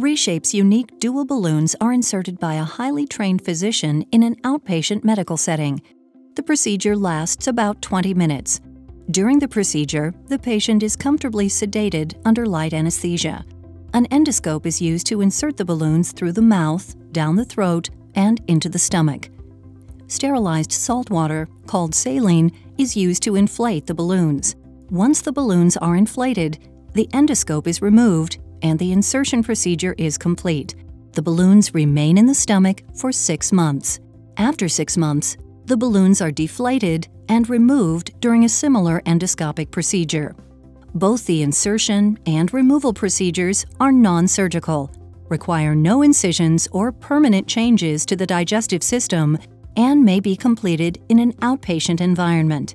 Reshape's unique dual balloons are inserted by a highly trained physician in an outpatient medical setting. The procedure lasts about 20 minutes. During the procedure, the patient is comfortably sedated under light anesthesia. An endoscope is used to insert the balloons through the mouth, down the throat, and into the stomach. Sterilized salt water, called saline, is used to inflate the balloons. Once the balloons are inflated, the endoscope is removed and the insertion procedure is complete. The balloons remain in the stomach for six months. After six months, the balloons are deflated and removed during a similar endoscopic procedure. Both the insertion and removal procedures are non-surgical, require no incisions or permanent changes to the digestive system, and may be completed in an outpatient environment.